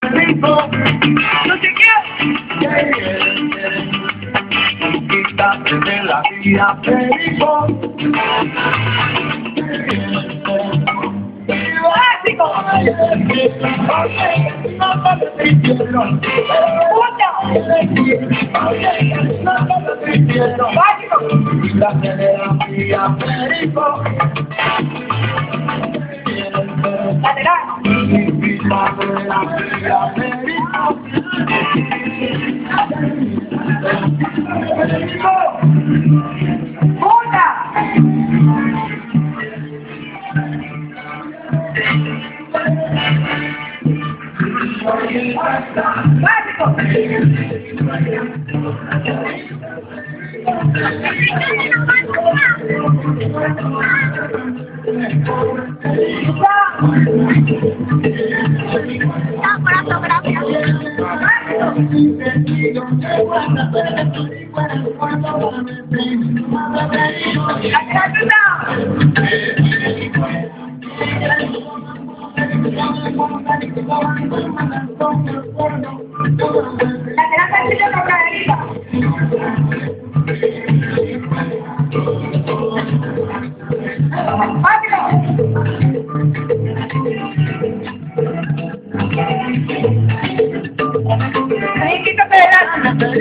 Perico, no sé qué. Quítate de la vida, Perico. Básico. Quítate de la vida, Perico. Mágico. De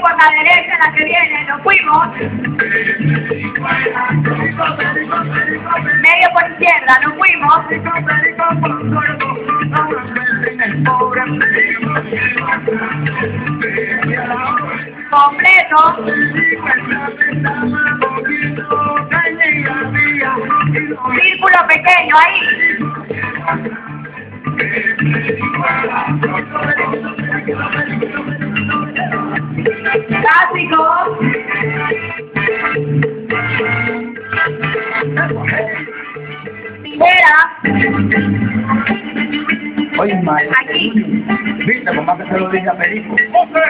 Por la derecha, la que viene, nos fuimos. Medio por izquierda, nos fuimos. Completo. Círculo pequeño ahí. Fuera. Oye, madre. Aquí. Viste, mamá que se lo dije a Perico. ¡José!